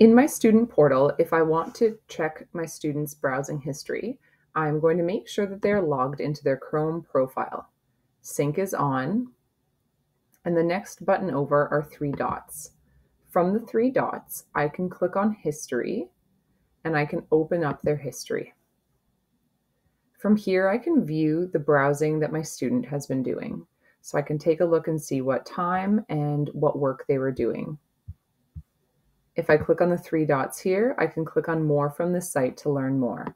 In my student portal, if I want to check my students' browsing history, I'm going to make sure that they're logged into their Chrome profile. Sync is on, and the next button over are three dots. From the three dots, I can click on History, and I can open up their history. From here, I can view the browsing that my student has been doing. So I can take a look and see what time and what work they were doing. If I click on the three dots here, I can click on more from the site to learn more.